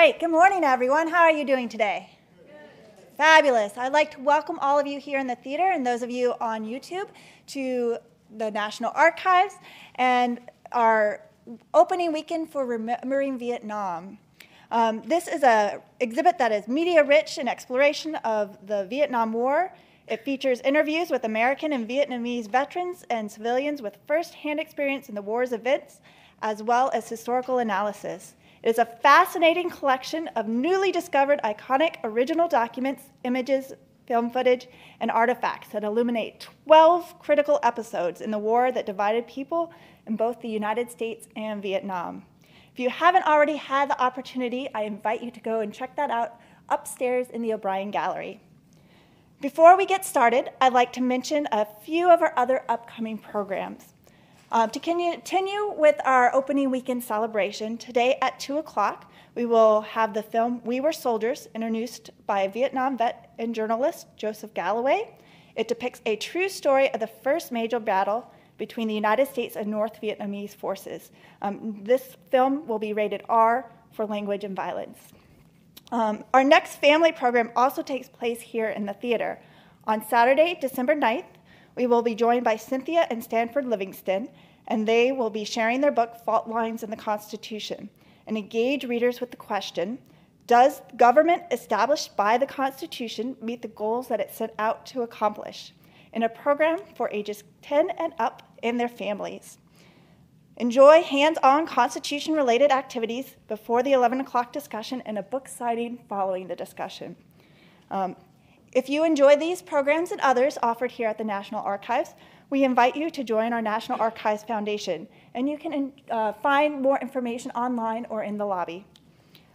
right, good morning, everyone. How are you doing today? Good. Fabulous. I'd like to welcome all of you here in the theater and those of you on YouTube to the National Archives and our opening weekend for Remembering Vietnam. Um, this is an exhibit that is media rich in exploration of the Vietnam War. It features interviews with American and Vietnamese veterans and civilians with first hand experience in the war's events, as well as historical analysis. It is a fascinating collection of newly discovered iconic original documents, images, film footage, and artifacts that illuminate 12 critical episodes in the war that divided people in both the United States and Vietnam. If you haven't already had the opportunity, I invite you to go and check that out upstairs in the O'Brien Gallery. Before we get started, I'd like to mention a few of our other upcoming programs. Um, to continue with our opening weekend celebration, today at 2 o'clock, we will have the film We Were Soldiers, introduced by Vietnam vet and journalist Joseph Galloway. It depicts a true story of the first major battle between the United States and North Vietnamese forces. Um, this film will be rated R for language and violence. Um, our next family program also takes place here in the theater. On Saturday, December 9th, we will be joined by Cynthia and Sanford Levinson, and they will be sharing their book, Fault Lines in the Constitution, and engage readers with the question Does government established by the Constitution meet the goals that it set out to accomplish? in a program for ages 10 and up and their families. Enjoy hands on Constitution related activities before the 11 o'clock discussion and a book signing following the discussion. Um, if you enjoy these programs and others offered here at the National Archives, we invite you to join our National Archives Foundation, and you can uh, find more information online or in the lobby.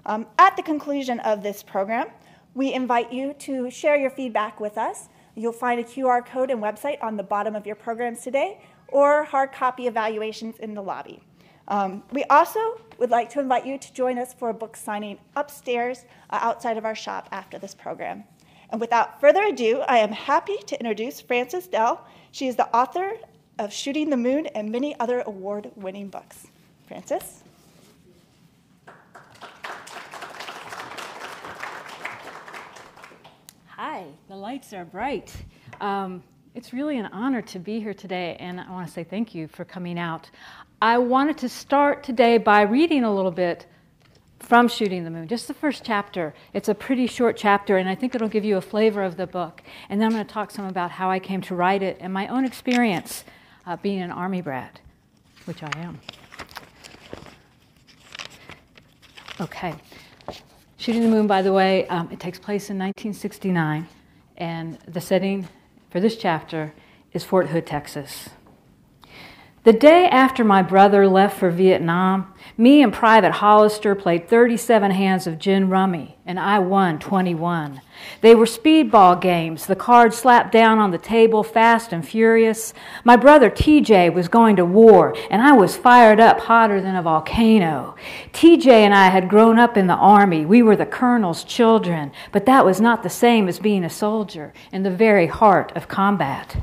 Um, at the conclusion of this program, we invite you to share your feedback with us. You'll find a QR code and website on the bottom of your programs today, or hard copy evaluations in the lobby. Um, we also would like to invite you to join us for a book signing upstairs uh, outside of our shop after this program. And without further ado, I am happy to introduce Frances Dowell. She is the author of Shooting the Moon and many other award winning books. Frances? Hi, the lights are bright. Um, it's really an honor to be here today, and I want to say thank you for coming out. I wanted to start today by reading a little bit from Shooting the Moon, just the first chapter. It's a pretty short chapter, and I think it'll give you a flavor of the book. And then I'm going to talk some about how I came to write it and my own experience uh, being an Army brat, which I am. Okay. Shooting the Moon, by the way, um, it takes place in 1969, and the setting for this chapter is Fort Hood, Texas. The day after my brother left for Vietnam, me and Private Hollister played 37 hands of gin rummy, and I won 21. They were speedball games, the cards slapped down on the table fast and furious. My brother TJ was going to war, and I was fired up hotter than a volcano. TJ and I had grown up in the army. We were the colonel's children, but that was not the same as being a soldier in the very heart of combat.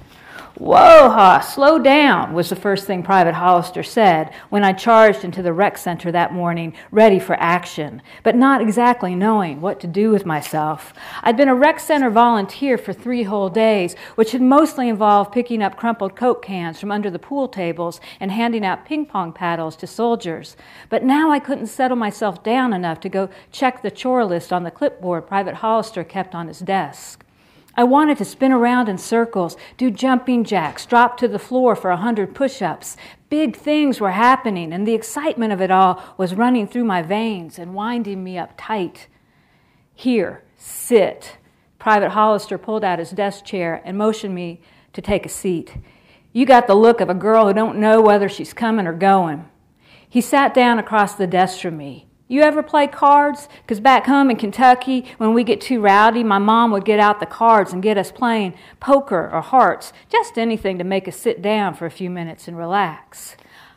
Whoa, ha, slow down, was the first thing Private Hollister said when I charged into the rec center that morning, ready for action, but not exactly knowing what to do with myself. I'd been a rec center volunteer for three whole days, which had mostly involved picking up crumpled Coke cans from under the pool tables and handing out ping pong paddles to soldiers. But now I couldn't settle myself down enough to go check the chore list on the clipboard Private Hollister kept on his desk. I wanted to spin around in circles, do jumping jacks, drop to the floor for a hundred push ups. Big things were happening, and the excitement of it all was running through my veins and winding me up tight. Here, sit. Private Hollister pulled out his desk chair and motioned me to take a seat. You got the look of a girl who don't know whether she's coming or going. He sat down across the desk from me. You ever play cards? Because back home in Kentucky, when we get too rowdy, my mom would get out the cards and get us playing poker or hearts, just anything to make us sit down for a few minutes and relax.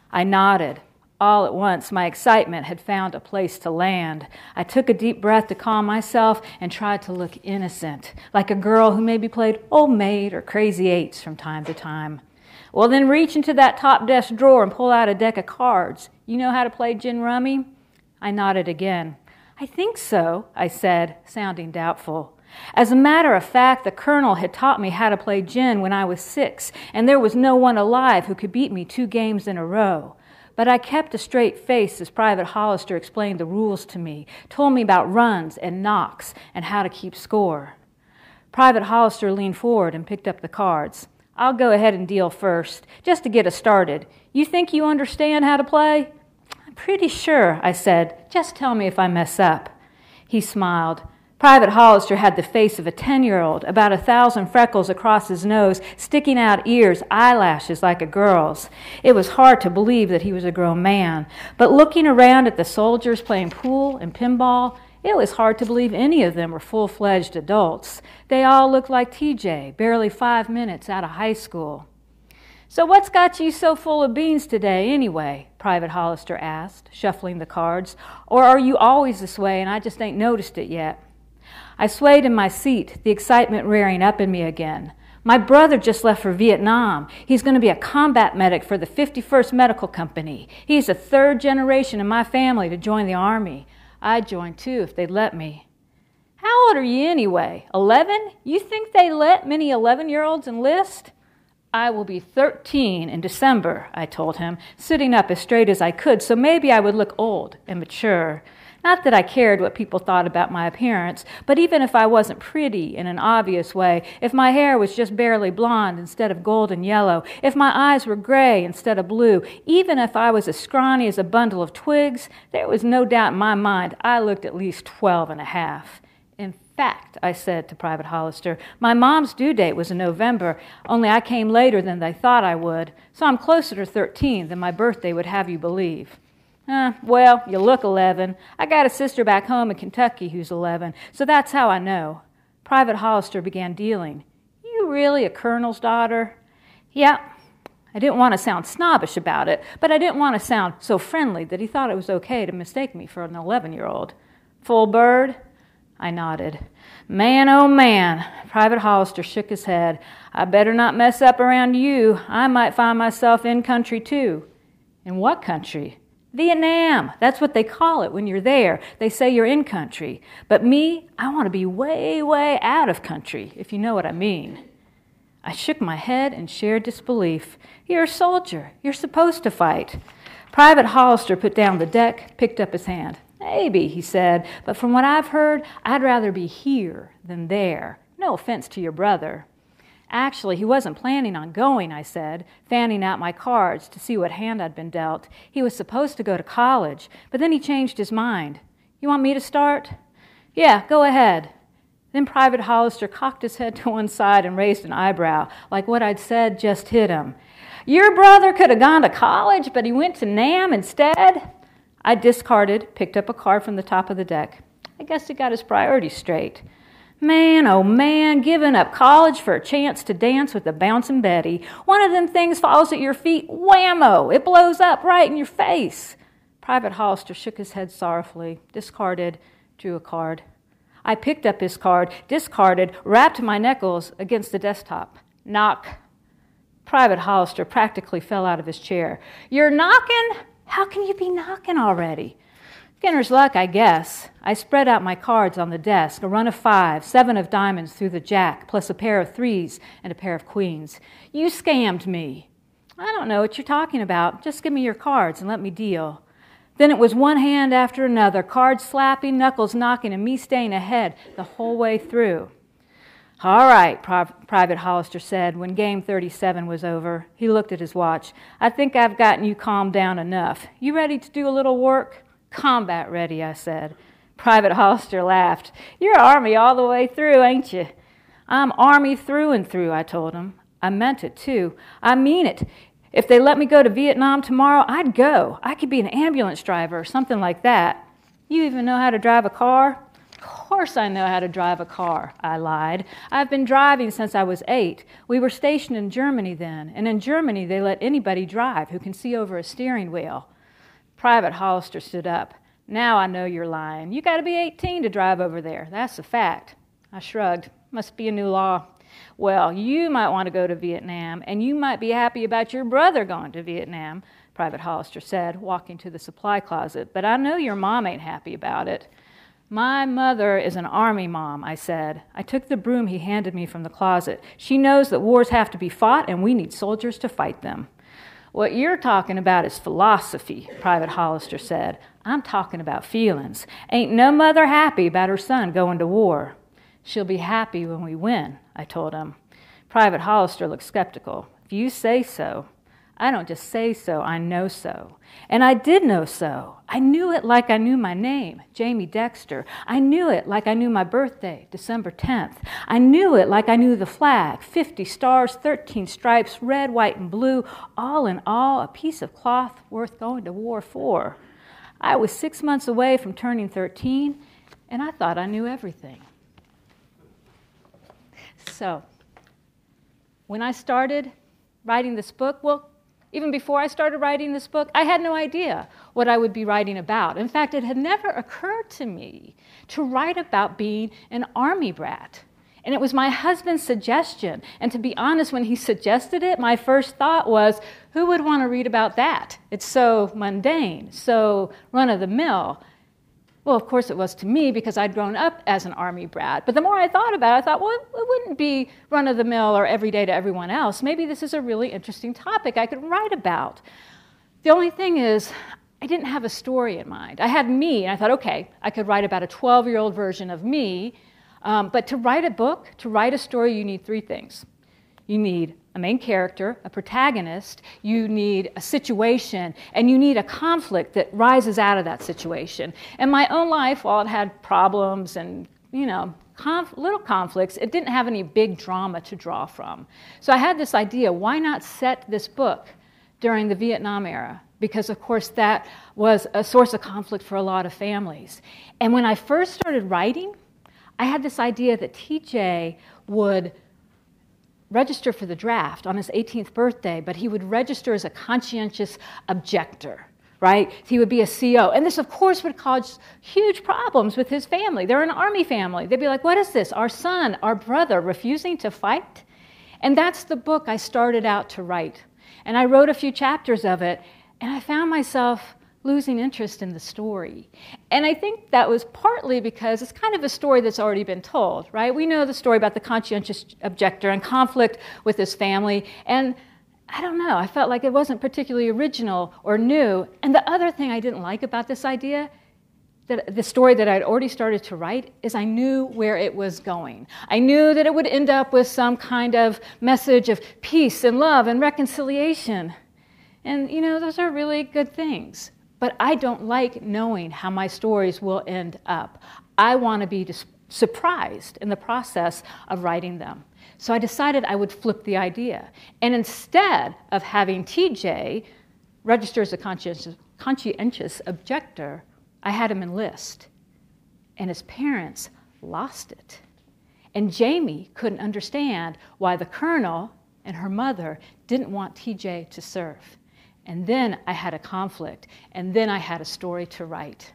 I nodded. All at once, my excitement had found a place to land. I took a deep breath to calm myself and tried to look innocent, like a girl who maybe played old maid or crazy eights from time to time. Well, then reach into that top desk drawer and pull out a deck of cards. You know how to play gin rummy? I nodded again. I think so, I said, sounding doubtful. As a matter of fact, the colonel had taught me how to play gin when I was six, and there was no one alive who could beat me two games in a row. But I kept a straight face as Private Hollister explained the rules to me, told me about runs and knocks, and how to keep score. Private Hollister leaned forward and picked up the cards. I'll go ahead and deal first, just to get us started. You think you understand how to play? Pretty sure, I said. Just tell me if I mess up. He smiled. Private Hollister had the face of a 10 year old, about a thousand freckles across his nose, sticking out ears, eyelashes like a girl's. It was hard to believe that he was a grown man. But looking around at the soldiers playing pool and pinball, it was hard to believe any of them were full fledged adults. They all looked like TJ, barely five minutes out of high school. So, what's got you so full of beans today, anyway? Private Hollister asked, shuffling the cards. Or are you always this way and I just ain't noticed it yet? I swayed in my seat, the excitement rearing up in me again. My brother just left for Vietnam. He's going to be a combat medic for the 51st Medical Company. He's the third generation in my family to join the Army. I'd join too if they'd let me. How old are you anyway? 11? You think they let many 11 year olds enlist? I will be 13 in December, I told him, sitting up as straight as I could so maybe I would look old and mature. Not that I cared what people thought about my appearance, but even if I wasn't pretty in an obvious way, if my hair was just barely blonde instead of golden yellow, if my eyes were gray instead of blue, even if I was as scrawny as a bundle of twigs, there was no doubt in my mind I looked at least twelve and a half. Fact, I said to Private Hollister, my mom's due date was in November, only I came later than they thought I would, so I'm closer to 13 than my birthday would have you believe. Uh, well, you look 11. I got a sister back home in Kentucky who's 11, so that's how I know. Private Hollister began dealing. You really a colonel's daughter? Yeah. I didn't want to sound snobbish about it, but I didn't want to sound so friendly that he thought it was okay to mistake me for an 11 year old. Full bird? I nodded. Man, oh man. Private Hollister shook his head. I better not mess up around you. I might find myself in country too. In what country? Vietnam. That's what they call it when you're there. They say you're in country. But me, I want to be way, way out of country, if you know what I mean. I shook my head in sheer disbelief. You're a soldier. You're supposed to fight. Private Hollister put down the deck, picked up his hand. Maybe, he said, but from what I've heard, I'd rather be here than there. No offense to your brother. Actually, he wasn't planning on going, I said, fanning out my cards to see what hand I'd been dealt. He was supposed to go to college, but then he changed his mind. You want me to start? Yeah, go ahead. Then Private Hollister cocked his head to one side and raised an eyebrow, like what I'd said just hit him. Your brother could have gone to college, but he went to NAM instead? I discarded, picked up a card from the top of the deck. I guess he got his priorities straight. Man, oh man, giving up college for a chance to dance with a bouncing Betty. One of them things falls at your feet, whammo, it blows up right in your face. Private Hollister shook his head sorrowfully, discarded, drew a card. I picked up his card, discarded, rapped my knuckles against the desktop. Knock. Private Hollister practically fell out of his chair. You're knocking? How can you be knocking already? Beginner's luck, I guess. I spread out my cards on the desk a run of five, seven of diamonds through the jack, plus a pair of threes and a pair of queens. You scammed me. I don't know what you're talking about. Just give me your cards and let me deal. Then it was one hand after another, cards slapping, knuckles knocking, and me staying ahead the whole way through. All right, Private Hollister said when game 37 was over. He looked at his watch. I think I've gotten you calmed down enough. You ready to do a little work? Combat ready, I said. Private Hollister laughed. You're Army all the way through, ain't you? I'm Army through and through, I told him. I meant it, too. I mean it. If they let me go to Vietnam tomorrow, I'd go. I could be an ambulance driver or something like that. You even know how to drive a car? Of course, I know how to drive a car, I lied. I've been driving since I was eight. We were stationed in Germany then, and in Germany, they let anybody drive who can see over a steering wheel. Private Hollister stood up. Now I know you're lying. You got to be 18 to drive over there. That's a fact. I shrugged. Must be a new law. Well, you might want to go to Vietnam, and you might be happy about your brother going to Vietnam, Private Hollister said, walking to the supply closet. But I know your mom ain't happy about it. My mother is an army mom, I said. I took the broom he handed me from the closet. She knows that wars have to be fought and we need soldiers to fight them. What you're talking about is philosophy, Private Hollister said. I'm talking about feelings. Ain't no mother happy about her son going to war. She'll be happy when we win, I told him. Private Hollister looked skeptical. If you say so, I don't just say so, I know so. And I did know so. I knew it like I knew my name, Jamie Dexter. I knew it like I knew my birthday, December 10th. I knew it like I knew the flag 50 stars, 13 stripes, red, white, and blue, all in all, a piece of cloth worth going to war for. I was six months away from turning 13, and I thought I knew everything. So, when I started writing this book, well, even before I started writing this book, I had no idea what I would be writing about. In fact, it had never occurred to me to write about being an army brat. And it was my husband's suggestion. And to be honest, when he suggested it, my first thought was, who would want to read about that? It's so mundane, so run of the mill. Well, of course, it was to me because I'd grown up as an army brat. But the more I thought about it, I thought, well, it wouldn't be run of the mill or everyday to everyone else. Maybe this is a really interesting topic I could write about. The only thing is, I didn't have a story in mind. I had me, and I thought, okay, I could write about a 12 year old version of me. Um, but to write a book, to write a story, you need three things you need a main character, a protagonist, you need a situation, and you need a conflict that rises out of that situation. And my own life, while it had problems and, you know, conf- little conflicts, it didn't have any big drama to draw from. So I had this idea why not set this book during the Vietnam era? Because, of course, that was a source of conflict for a lot of families. And when I first started writing, I had this idea that TJ would register for the draft on his 18th birthday, but he would register as a conscientious objector, right? He would be a CO. And this, of course, would cause huge problems with his family. They're an army family. They'd be like, what is this? Our son, our brother, refusing to fight? And that's the book I started out to write. And I wrote a few chapters of it, and I found myself losing interest in the story. And I think that was partly because it's kind of a story that's already been told, right? We know the story about the conscientious objector and conflict with his family. And I don't know, I felt like it wasn't particularly original or new. And the other thing I didn't like about this idea that the story that I'd already started to write is I knew where it was going. I knew that it would end up with some kind of message of peace and love and reconciliation. And, you know, those are really good things. But I don't like knowing how my stories will end up. I want to be surprised in the process of writing them. So I decided I would flip the idea. And instead of having TJ register as a conscientious, conscientious objector, I had him enlist. And his parents lost it. And Jamie couldn't understand why the colonel and her mother didn't want TJ to serve. And then I had a conflict, and then I had a story to write.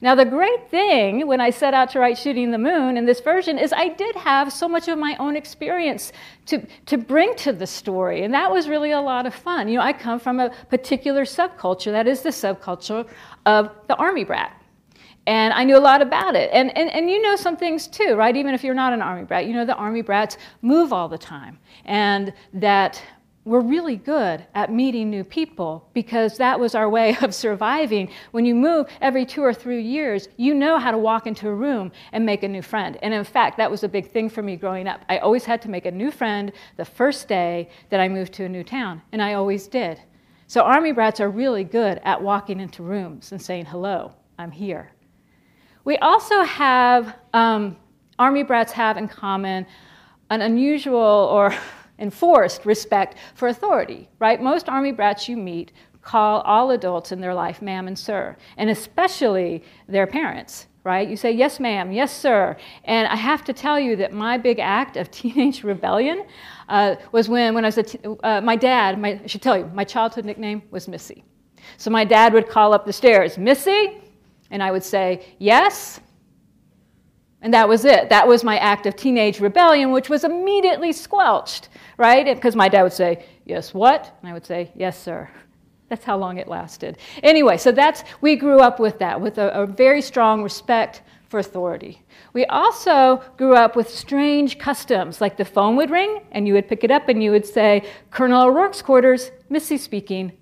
Now, the great thing when I set out to write Shooting the Moon in this version is I did have so much of my own experience to, to bring to the story, and that was really a lot of fun. You know, I come from a particular subculture, that is the subculture of the Army brat. And I knew a lot about it. And, and, and you know some things too, right? Even if you're not an Army brat, you know the Army brats move all the time. And that we're really good at meeting new people because that was our way of surviving. When you move every two or three years, you know how to walk into a room and make a new friend. And in fact, that was a big thing for me growing up. I always had to make a new friend the first day that I moved to a new town, and I always did. So, Army brats are really good at walking into rooms and saying, Hello, I'm here. We also have, um, Army brats have in common an unusual or enforced respect for authority, right? Most army brats you meet call all adults in their life ma'am and sir, and especially their parents, right? You say, yes, ma'am, yes, sir. And I have to tell you that my big act of teenage rebellion uh, was when, when I was a t- uh, my dad, my, I should tell you, my childhood nickname was Missy. So my dad would call up the stairs, Missy, and I would say, yes, and that was it. That was my act of teenage rebellion, which was immediately squelched, right? Because my dad would say, Yes, what? And I would say, Yes, sir. That's how long it lasted. Anyway, so that's, we grew up with that, with a, a very strong respect for authority. We also grew up with strange customs, like the phone would ring and you would pick it up and you would say, Colonel O'Roark's quarters, Missy speaking.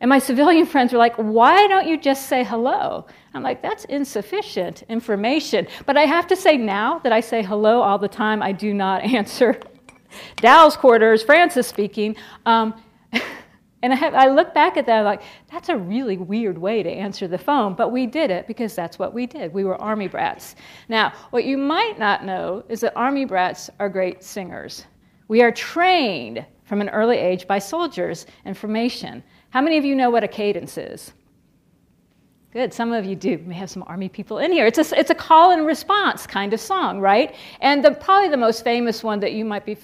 And my civilian friends were like, why don't you just say hello? I'm like, that's insufficient information. But I have to say now that I say hello all the time, I do not answer. Dowell's quarters, Frances speaking. Um, and I, have, I, look back at that like, that's a really weird way to answer the phone, but we did it because that's what we did. We were Army brats. Now, what you might not know is that Army brats are great singers. We are trained from an early age by soldiers in formation. How many of you know what a cadence is? Good, some of you do. We have some Army people in here. It's a, it's a call and response kind of song, right? And the, probably the most famous one that you might be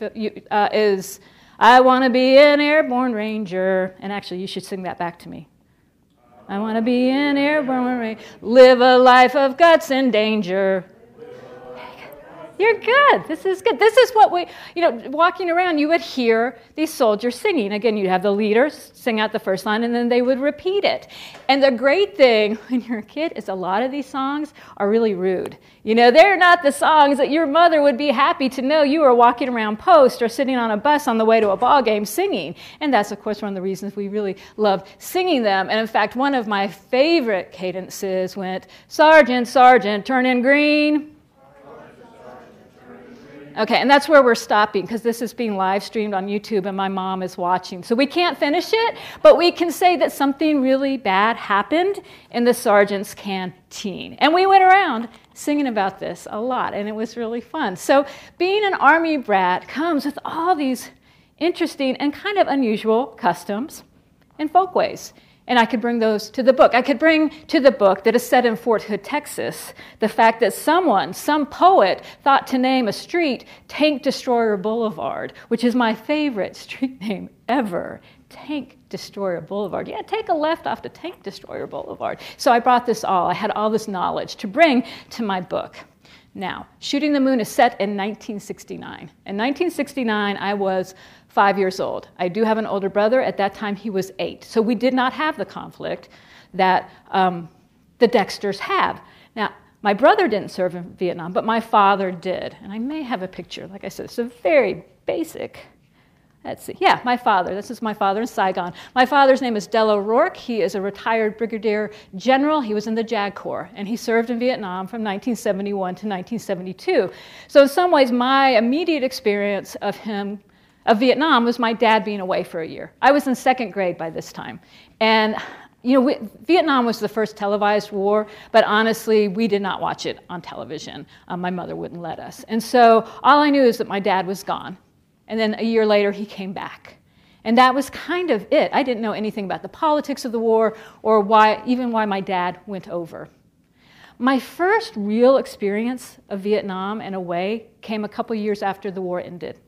uh, is I want to be an airborne ranger. And actually, you should sing that back to me. I want to be an airborne ranger, live a life of guts and danger. You're good. This is good. This is what we, you know, walking around, you would hear these soldiers singing. Again, you'd have the leaders sing out the first line and then they would repeat it. And the great thing when you're a kid is a lot of these songs are really rude. You know, they're not the songs that your mother would be happy to know you were walking around post or sitting on a bus on the way to a ball game singing. And that's, of course, one of the reasons we really love singing them. And in fact, one of my favorite cadences went, Sergeant, Sergeant, turn in green. Okay, and that's where we're stopping because this is being live streamed on YouTube and my mom is watching. So we can't finish it, but we can say that something really bad happened in the sergeant's canteen. And we went around singing about this a lot, and it was really fun. So being an army brat comes with all these interesting and kind of unusual customs and folkways. And I could bring those to the book. I could bring to the book that is set in Fort Hood, Texas, the fact that someone, some poet, thought to name a street Tank Destroyer Boulevard, which is my favorite street name ever. Tank Destroyer Boulevard. Yeah, take a left off to Tank Destroyer Boulevard. So I brought this all. I had all this knowledge to bring to my book. Now, Shooting the Moon is set in 1969. In 1969, I was five years old. I do have an older brother. At that time, he was eight. So we did not have the conflict that um, the Dexters have. Now, my brother didn't serve in Vietnam, but my father did. And I may have a picture. Like I said, it's a very basic. Let's see. Yeah, my father. This is my father in Saigon. My father's name is Del O'Roark. He is a retired brigadier general. He was in the JAG Corps, and he served in Vietnam from 1971 to 1972. So, in some ways, my immediate experience of him of Vietnam was my dad being away for a year. I was in second grade by this time. And you know, we, Vietnam was the first televised war, but honestly, we did not watch it on television. Um, my mother wouldn't let us. And so all I knew is that my dad was gone. And then a year later, he came back. And that was kind of it. I didn't know anything about the politics of the war or why, even why my dad went over. My first real experience of Vietnam and away came a couple years after the war ended.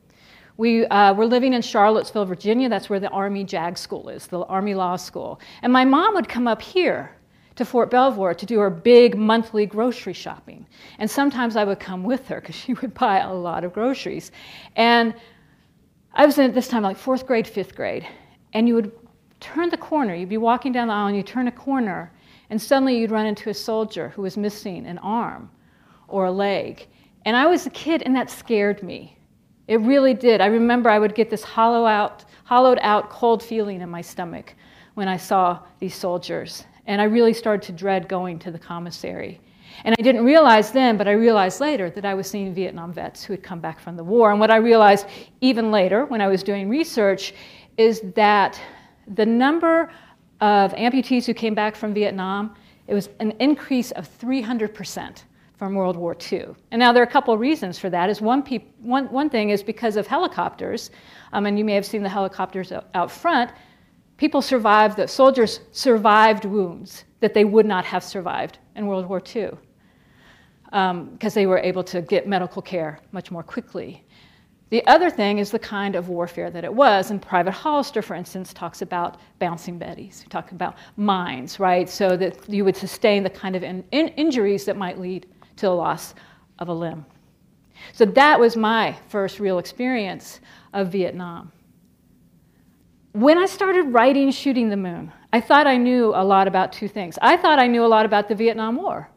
We uh, were living in Charlottesville, Virginia. That's where the Army JAG School is, the Army Law School. And my mom would come up here to Fort Belvoir to do her big monthly grocery shopping. And sometimes I would come with her because she would buy a lot of groceries. And I was in at this time like fourth grade, fifth grade. And you would turn the corner, you'd be walking down the aisle and you turn a corner, and suddenly you'd run into a soldier who was missing an arm or a leg. And I was a kid, and that scared me. It really did. I remember I would get this hollow out, hollowed out cold feeling in my stomach when I saw these soldiers. And I really started to dread going to the commissary. And I didn't realize then, but I realized later that I was seeing Vietnam vets who had come back from the war. And what I realized even later when I was doing research is that the number of amputees who came back from Vietnam, it was an increase of 300 percent from World War II. And now there are a couple of reasons for that. Is one, peop- one, one thing is because of helicopters, um, and you may have seen the helicopters out front. People survived, the soldiers survived wounds that they would not have survived in World War II because um, they were able to get medical care much more quickly. The other thing is the kind of warfare that it was. And Private Hollister, for instance, talks about bouncing Bettys. We talk about mines, right? So that you would sustain the kind of in- in- injuries that might lead to the loss of a limb. So that was my first real experience of Vietnam. when I started writing Shooting the Moon, I thought I knew a lot about two things. I thought I knew a lot about the Vietnam War.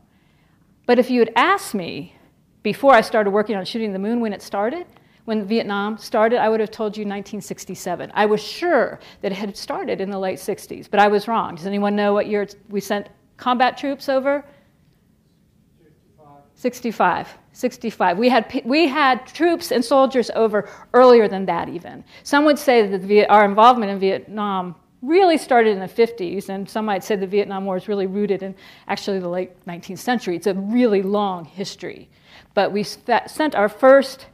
But if you had asked me before I started working on Shooting the Moon when it started, when Vietnam started, I would have told you 1967. I was sure that it had started in the late 60s, but I was wrong. Does anyone know what year we sent combat troops over? 65. 65. We had, we had troops and soldiers over earlier than that, even. Some would say that our involvement in Vietnam really started in the 50s, and some might say the Vietnam War is really rooted in actually the late 19th century. It's a really long history. But we sent our first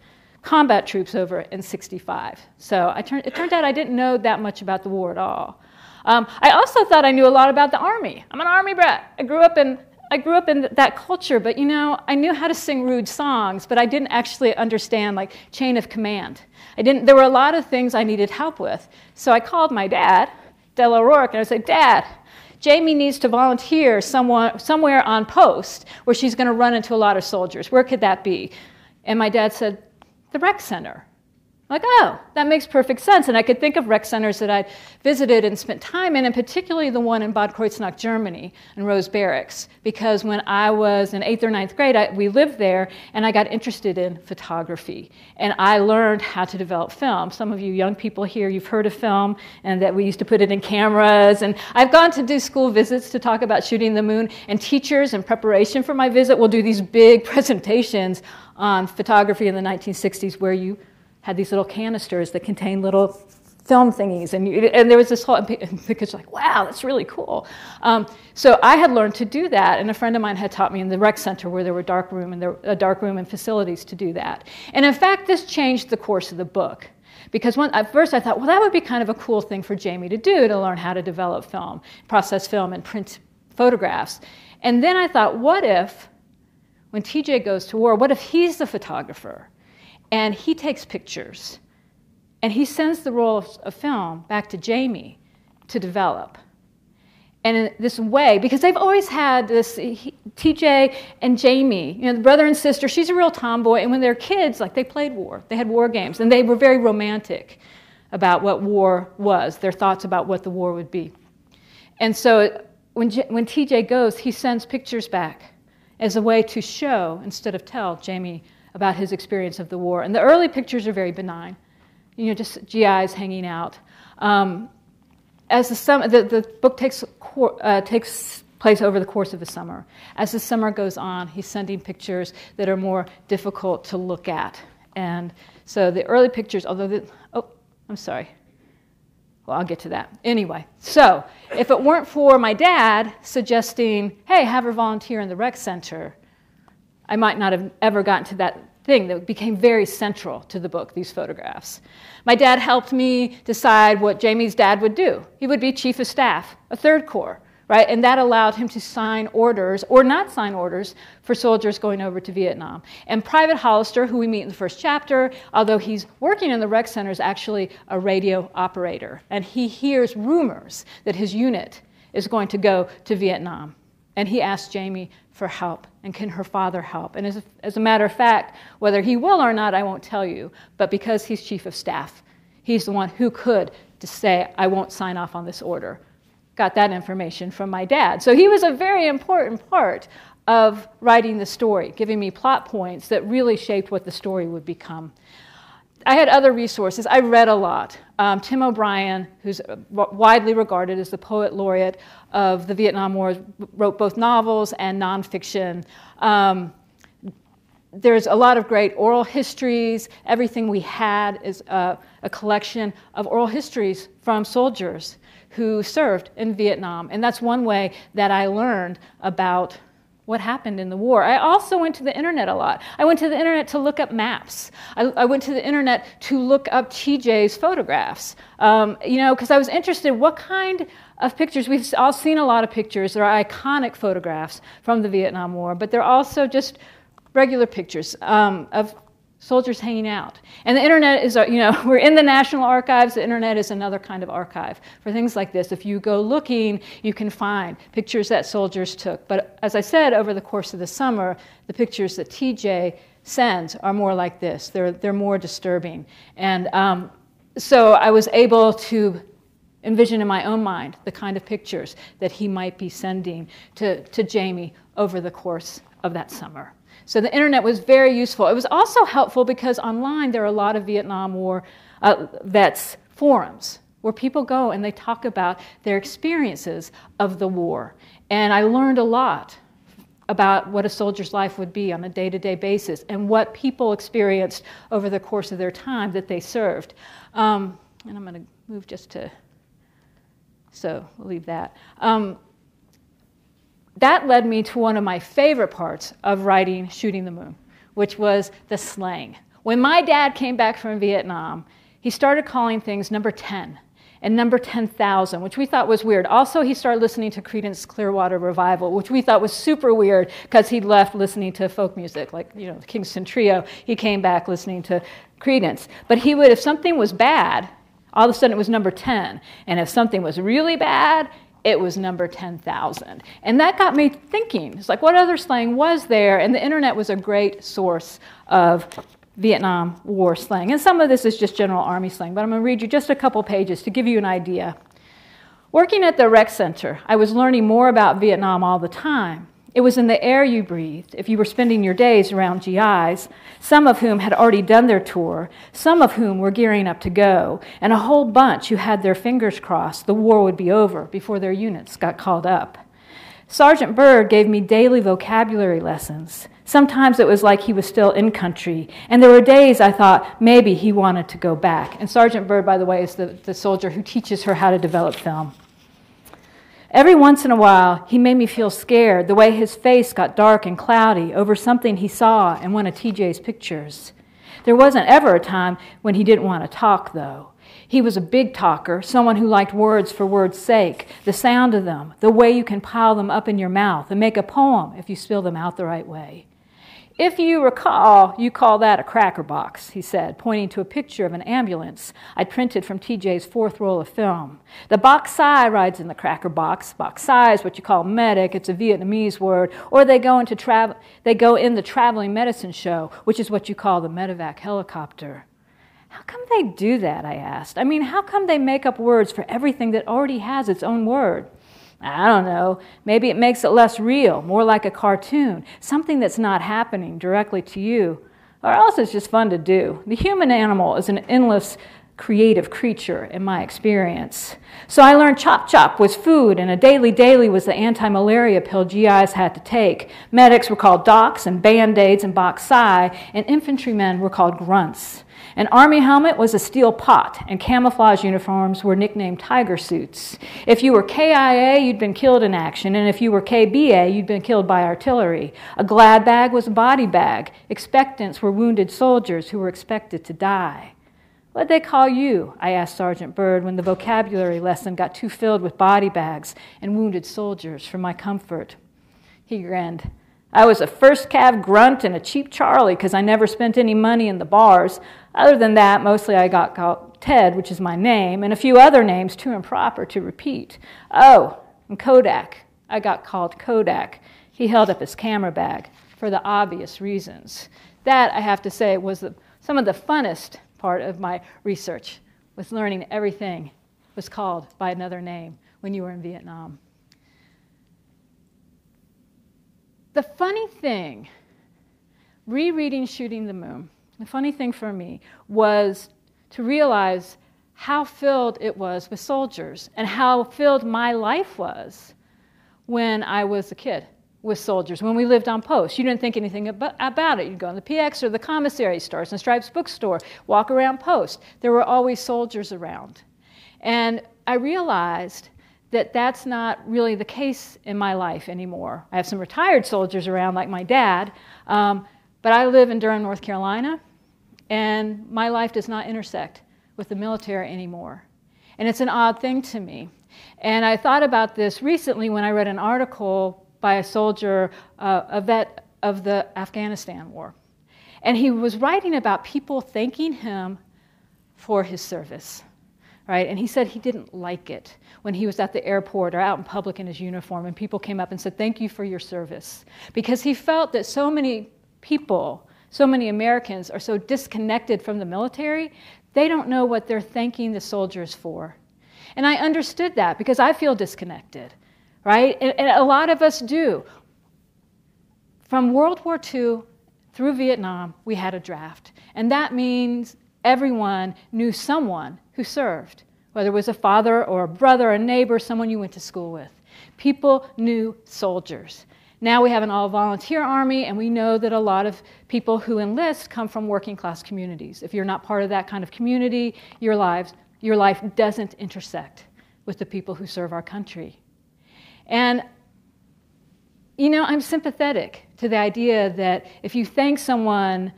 combat troops over in 65. So it turned out I didn't know that much about the war at all. Um, I also thought I knew a lot about the Army. I'm an Army brat. I grew up in I grew up in that culture, but you know, I knew how to sing rude songs, but I didn't actually understand like chain of command. I didn't, there were a lot of things I needed help with. So I called my dad, Del O'Roark, and I said, Dad, Jamie needs to volunteer someone, somewhere on post where she's going to run into a lot of soldiers. Where could that be? And my dad said, The rec center. Like, oh, that makes perfect sense. And I could think of rec centers that I'd visited and spent time in, and particularly the one in Bad Kreuznach, Germany, and Rose Barracks, because when I was in eighth or ninth grade, I, we lived there, and I got interested in photography. And I learned how to develop film. Some of you young people here, you've heard of film, and that we used to put it in cameras. And I've gone to do school visits to talk about shooting the moon, and teachers, in preparation for my visit, will do these big presentations on photography in the 1960s where you had these little canisters that contained little film thingies. And, you, and there was this whole, and were like, wow, that's really cool. Um, so I had learned to do that, and a friend of mine had taught me in the rec center where there were dark room and there, a dark room and facilities to do that. And in fact, this changed the course of the book. Because when, at first I thought, well, that would be kind of a cool thing for Jamie to do to learn how to develop film, process film, and print photographs. And then I thought, what if, when TJ goes to war, what if he's the photographer? And he takes pictures and he sends the roll of film back to Jamie to develop. And in this way, because they've always had this, he, TJ and Jamie, you know, the brother and sister, she's a real tomboy. And when they're kids, like they played war, they had war games, and they were very romantic about what war was, their thoughts about what the war would be. And so when, when TJ goes, he sends pictures back as a way to show, instead of tell, Jamie about his experience of the war. And the early pictures are very benign, you know, just GIs hanging out. Um, as the, sum, the, the book takes, uh, takes place over the course of the summer. As the summer goes on, he's sending pictures that are more difficult to look at. And so the early pictures, although the, oh, I'm sorry. Well, I'll get to that. Anyway, so if it weren't for my dad suggesting, hey, have her volunteer in the rec center, I might not have ever gotten to that thing that became very central to the book, these photographs. My dad helped me decide what Jamie's dad would do. He would be chief of staff, a third corps, right? And that allowed him to sign orders or not sign orders for soldiers going over to Vietnam. And Private Hollister, who we meet in the first chapter, although he's working in the rec center, is actually a radio operator. And he hears rumors that his unit is going to go to Vietnam. And he asked Jamie for help. And can her father help? And as a, as a matter of fact, whether he will or not, I won't tell you. But because he's chief of staff, he's the one who could to say, I won't sign off on this order. Got that information from my dad. So he was a very important part of writing the story, giving me plot points that really shaped what the story would become. I had other resources. I read a lot. Um, Tim O'Brien, who's widely regarded as the poet laureate of the Vietnam War, wrote both novels and nonfiction. Um, there's a lot of great oral histories. Everything we had is a, a collection of oral histories from soldiers who served in Vietnam. And that's one way that I learned about what happened in the war. I also went to the internet a lot. I went to the internet to look up maps. I, I went to the internet to look up TJ's photographs. Um, you know, because I was interested what kind of pictures. We've all seen a lot of pictures. There are iconic photographs from the Vietnam War, but they're also just regular pictures um, of soldiers hanging out. And the internet is, you know, we're in the National Archives. The internet is another kind of archive for things like this. If you go looking, you can find pictures that soldiers took. But as I said, over the course of the summer, the pictures that TJ sends are more like this. They're, they're more disturbing. And um, so I was able to envision in my own mind the kind of pictures that he might be sending to, to Jamie over the course of that summer. So the internet was very useful. It was also helpful because online there are a lot of Vietnam War uh, vets forums where people go and they talk about their experiences of the war. And I learned a lot about what a soldier's life would be on a day to day basis and what people experienced over the course of their time that they served. Um, and I'm going to move just to, so we'll leave that. Um, that led me to one of my favorite parts of writing Shooting the Moon, which was the slang. When my dad came back from Vietnam, he started calling things number 10 and number 10,000, which we thought was weird. Also, he started listening to Creedence Clearwater Revival, which we thought was super weird because he left listening to folk music, like, you know, the Kingston Trio. He came back listening to Creedence. But he would, if something was bad, all of a sudden it was number 10. And if something was really bad, it was number 10,000. And that got me thinking. It's like, what other slang was there? And the internet was a great source of Vietnam War slang. And some of this is just general Army slang, but I'm going to read you just a couple pages to give you an idea. Working at the rec center, I was learning more about Vietnam all the time. It was in the air you breathed if you were spending your days around GIs, some of whom had already done their tour, some of whom were gearing up to go, and a whole bunch who had their fingers crossed the war would be over before their units got called up. Sergeant Byrd gave me daily vocabulary lessons. Sometimes it was like he was still in country. And there were days I thought maybe he wanted to go back. And Sergeant Byrd, by the way, is the, the soldier who teaches her how to develop film. Every once in a while, he made me feel scared the way his face got dark and cloudy over something he saw in one of TJ's pictures. There wasn't ever a time when he didn't want to talk, though. He was a big talker, someone who liked words for words' sake, the sound of them, the way you can pile them up in your mouth and make a poem if you spill them out the right way. If you recall, you call that a cracker box, he said, pointing to a picture of an ambulance I'd printed from TJ's fourth roll of film. The bac si rides in the cracker box. Bac si is what you call medic, it's a Vietnamese word, or they go, into tra- they go in the traveling medicine show, which is what you call the medevac helicopter. How come they do that? I asked. I mean, how come they make up words for everything that already has its own word? I don't know. Maybe it makes it less real, more like a cartoon, something that's not happening directly to you. Or else it's just fun to do. The human animal is an endless creative creature in my experience. So I learned chop chop was food, and a daily daily was the anti malaria pill GIs had to take. Medics were called docs and band aids and bac si, and infantrymen were called grunts. An army helmet was a steel pot, and camouflage uniforms were nicknamed tiger suits. If you were KIA, you'd been killed in action, and if you were KBA, you'd been killed by artillery. A glad bag was a body bag. Expectants were wounded soldiers who were expected to die. What'd they call you? I asked Sergeant Byrd when the vocabulary lesson got too filled with body bags and wounded soldiers for my comfort. He grinned. I was a first cav grunt and a cheap Charlie because I never spent any money in the bars. Other than that, mostly I got called Ted, which is my name, and a few other names too improper to repeat. Oh, and Kodak. I got called Kodak. He held up his camera bag for the obvious reasons. That, I have to say, was the, some of the funnest part of my research, was learning everything was called by another name when you were in Vietnam. The funny thing, rereading Shooting the Moon, the funny thing for me was to realize how filled it was with soldiers and how filled my life was when I was a kid with soldiers, when we lived on post. You didn't think anything about it. You'd go in the PX or the commissary Stars and Stripes bookstore, walk around post. There were always soldiers around. And I realized that that's not really the case in my life anymore. I have some retired soldiers around, like my dad, um, but I live in Durham, North Carolina, and my life does not intersect with the military anymore. And it's an odd thing to me. And I thought about this recently when I read an article by a soldier, uh, a vet of the Afghanistan war. And he was writing about people thanking him for his service right? And he said he didn't like it when he was at the airport or out in public in his uniform and people came up and said, Thank you for your service. Because he felt that so many people, so many Americans are so disconnected from the military, they don't know what they're thanking the soldiers for. And I understood that because I feel disconnected, right? And, and a lot of us do. From World War II through Vietnam, we had a draft. And that means everyone knew someone who served, whether it was a father or a brother, a neighbor, someone you went to school with. People knew soldiers. Now we have an all volunteer army, and we know that a lot of people who enlist come from working class communities. If you're not part of that kind of community, your, lives, your life doesn't intersect with the people who serve our country. And, you know, I'm sympathetic to the idea that if you thank someone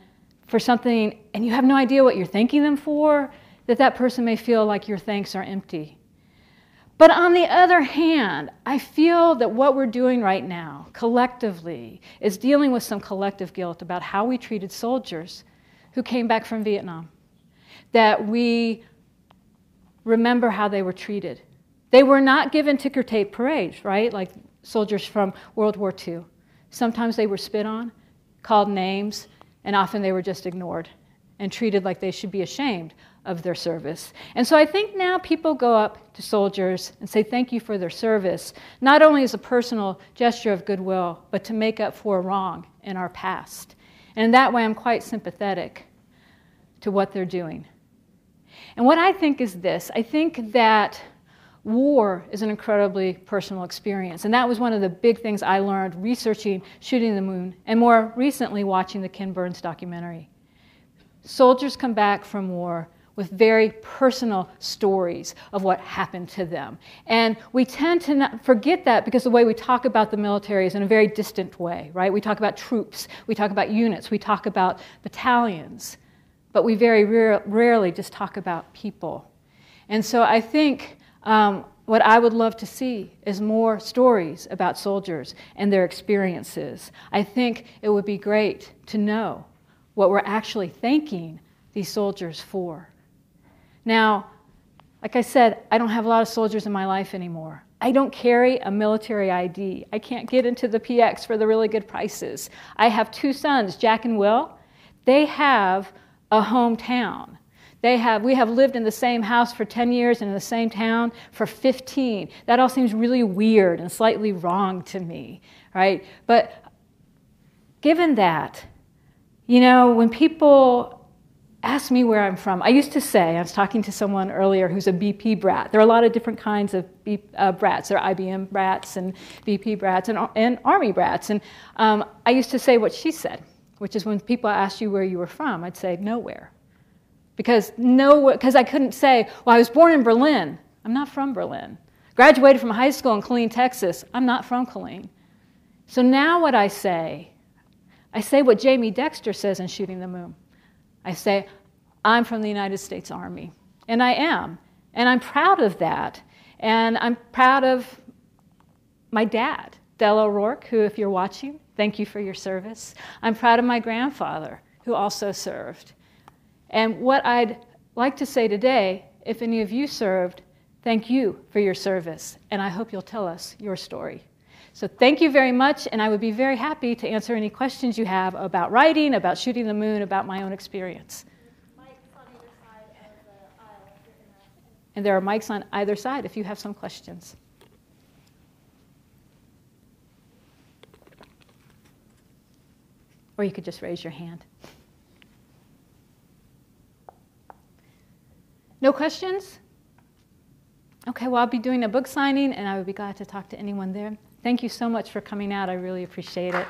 for something and you have no idea what you're thanking them for, that that person may feel like your thanks are empty. But on the other hand, I feel that what we're doing right now, collectively, is dealing with some collective guilt about how we treated soldiers who came back from Vietnam. That we remember how they were treated. They were not given ticker tape parades, right? Like soldiers from World War II. Sometimes they were spit on, called names, and often they were just ignored and treated like they should be ashamed of their service. And so I think now people go up to soldiers and say thank you for their service, not only as a personal gesture of goodwill, but to make up for a wrong in our past. And in that way, I'm quite sympathetic to what they're doing. And what I think is this I think that war is an incredibly personal experience. And that was one of the big things I learned researching Shooting the Moon, and more recently watching the Ken Burns documentary. Soldiers come back from war with very personal stories of what happened to them. And we tend to forget that because the way we talk about the military is in a very distant way, right? We talk about troops, we talk about units, we talk about battalions, but we very rare, rarely just talk about people. And so I think um, what I would love to see is more stories about soldiers and their experiences. I think it would be great to know what we're actually thanking these soldiers for. Now, like I said, I don't have a lot of soldiers in my life anymore. I don't carry a military ID. I can't get into the PX for the really good prices. I have two sons, Jack and Will. They have a hometown. They have, we have lived in the same house for 10 years and in the same town for 15. That all seems really weird and slightly wrong to me, right? But given that, you know, when people ask me where I'm from. I used to say, I was talking to someone earlier who's a BP brat. There are a lot of different kinds of B, uh, brats. There are IBM brats and BP brats and, and Army brats. And um, I used to say what she said, which is when people asked you where you were from, I'd say nowhere. Because no, because I couldn't say, well, I was born in Berlin. I'm not from Berlin. Graduated from high school in Killeen, Texas. I'm not from Killeen. So now what I say, I say what Jamie Dexter says in Shooting the Moon. I say, I'm from the United States Army. And I am. And I'm proud of that. And I'm proud of my dad, Del O'Roark, who, if you're watching, thank you for your service. I'm proud of my grandfather, who also served. And what I'd like to say today, if any of you served, thank you for your service. And I hope you'll tell us your story. So thank you very much, and I would be very happy to answer any questions you have about writing, about shooting the moon, about my own experience. And there are mics on either side if you have some questions. Or you could just raise your hand. No questions? Okay, well, I'll be doing a book signing, and I would be glad to talk to anyone there. Thank you so much for coming out. I really appreciate it.